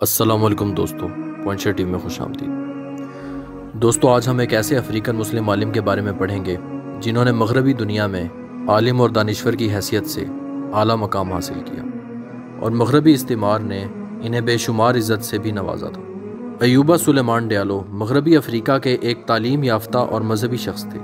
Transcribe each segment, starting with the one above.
असलम दोस्तों point team में खुश आमदी दोस्तों, आज हम एक ऐसे अफ्रीकन मुस्लिम आलिम के बारे में पढ़ेंगे, जिन्होंने मगरबी दुनिया में आलिम और दानश्वर की हैसियत से आला मकाम हासिल किया। और मगरबी इस्तेमार ने इन्हें बेशुमार इज़्ज़त से भी नवाजा था। अयूबा सुलेमान डयालो मगरबी अफ्रीका के एक तालीम याफ्ता और मजहबी शख्स थे।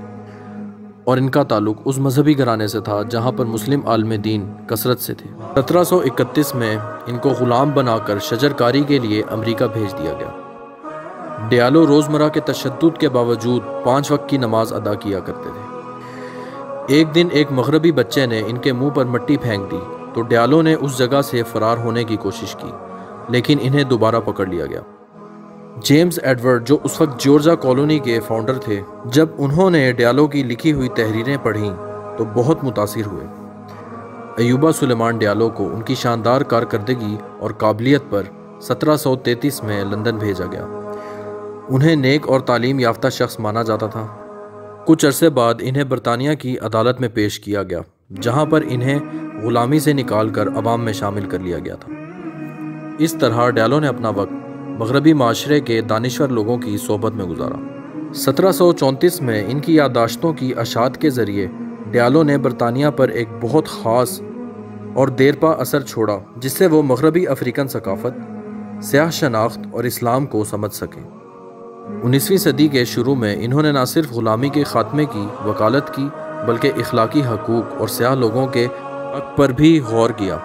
और इनका ताल्लुक उस मजहबी घराने से था जहाँ पर मुस्लिम आलम दीन कसरत से थे। 1731 में इनको ग़ुलाम बनाकर शजरकारी के लिए अमेरिका भेज दिया गया। डयालो रोज़मर्रा के तशद के बावजूद पाँच वक्त की नमाज़ अदा किया करते थे। एक दिन एक मगरबी बच्चे ने इनके मुँह पर मट्टी फेंक दी तो डयालो ने उस जगह से फ़रार होने की कोशिश की, लेकिन इन्हें दोबारा पकड़ लिया गया। जेम्स एडवर्ड, जो उस वक्त जॉर्जा कॉलोनी के फाउंडर थे, जब उन्होंने डयालो की लिखी हुई तहरीरें पढ़ीं तो बहुत मुतासर हुए। अयूबा सुलेमान डयालो को उनकी शानदार कारकर्दगी और काबिलियत पर 1733 में लंदन भेजा गया। उन्हें नेक और तालीम याफ्ता शख्स माना जाता था। कुछ अरसे बाद इन्हें बरतानिया की अदालत में पेश किया गया, जहाँ पर इन्हें ग़ुलामी से निकाल कर अवाम में शामिल कर लिया गया था। इस तरह डयालो ने अपना वक्त मगरबी माशरे के दानश्वर लोगों की सोबत में गुजारा। 1734 में इनकी यादाश्तों की अशात के ज़रिए डयालो ने बरतानिया पर एक बहुत ख़ास और देरपा असर छोड़ा, जिससे वो मगरबी अफ्रीकन सकाफ़त, स्याह शनाख्त और इस्लाम को समझ सकें। उन्नीसवीं सदी के शुरू में इन्होंने न सिर्फ़ ग़ुलामी के ख़ात्मे की वकालत की, बल्कि इखलाकी हकूक़ और स्याह लोगों के हक पर भी गौर किया।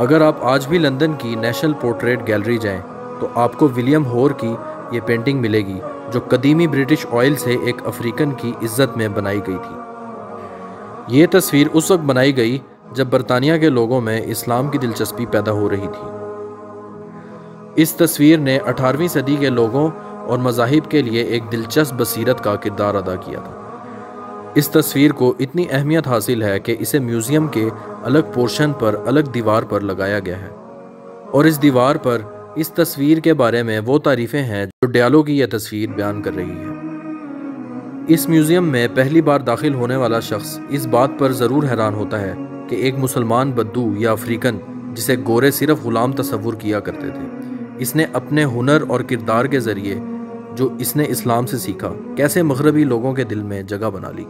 अगर आप आज भी लंदन की नेशनल पोर्ट्रेट गैलरी जाएँ तो आपको विलियम होर की ये पेंटिंग मिलेगी, जो कदीमी ब्रिटिश ऑयल से एक अफ्रीकन की इज़्ज़त में बनाई गई थी। ये तस्वीर उस वक्त बनाई गई, जब बरतानिया के लोगों में इस्लाम की दिलचस्पी पैदा हो रही थी। इस तस्वीर ने 18वीं सदी के लोगों और मजाहिब के लिए एक दिलचस्प बसीरत का किरदार अदा किया था। इस तस्वीर को इतनी अहमियत हासिल है कि इसे म्यूज़ियम के अलग पोर्शन पर, अलग दीवार पर लगाया गया है। और इस दीवार पर इस तस्वीर के बारे में वो तारीफ़ें हैं जो डयालो की यह तस्वीर बयान कर रही है। इस म्यूज़ियम में पहली बार दाखिल होने वाला शख्स इस बात पर ज़रूर हैरान होता है कि एक मुसलमान बद्दू या अफ्रीकन, जिसे गोरे सिर्फ़ ग़ुलाम तस्वुर किया करते थे, इसने अपने हुनर और किरदार के ज़रिए जो इसने इस्लाम से सीखा, कैसे मगरबी लोगों के दिल में जगह बना ली।